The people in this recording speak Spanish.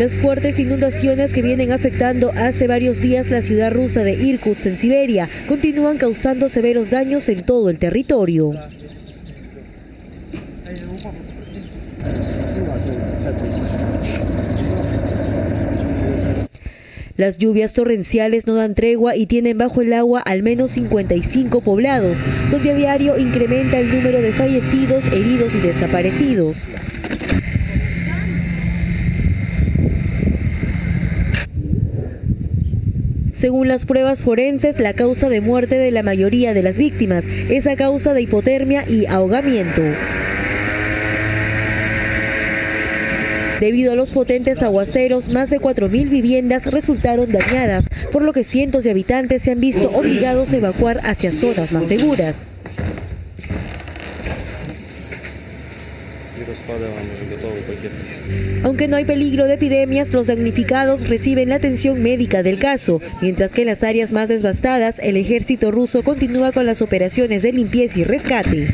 Las fuertes inundaciones que vienen afectando hace varios días la ciudad rusa de Irkutsk en Siberia continúan causando severos daños en todo el territorio. Las lluvias torrenciales no dan tregua y tienen bajo el agua al menos 55 poblados, donde a diario incrementa el número de fallecidos, heridos y desaparecidos. Según las pruebas forenses, la causa de muerte de la mayoría de las víctimas es a causa de hipotermia y ahogamiento. Debido a los potentes aguaceros, más de 4.000 viviendas resultaron dañadas, por lo que cientos de habitantes se han visto obligados a evacuar hacia zonas más seguras. Aunque no hay peligro de epidemias, los damnificados reciben la atención médica del caso, mientras que en las áreas más devastadas el ejército ruso continúa con las operaciones de limpieza y rescate.